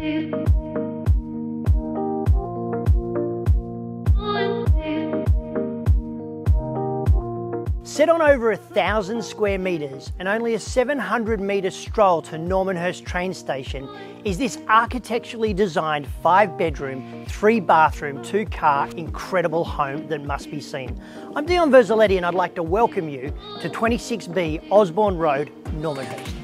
Set on over a thousand square metres and only a 700 metre stroll to Normanhurst train station is this architecturally designed five bedroom, three bathroom, two car incredible home that must be seen. I'm Dion Verzeletti and I'd like to welcome you to 26B Osborn Road, Normanhurst.